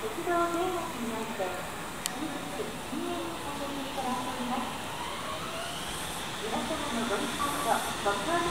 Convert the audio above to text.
鉄道電になって新宿禁煙にさせていただいてます。皆様のご理解とご協力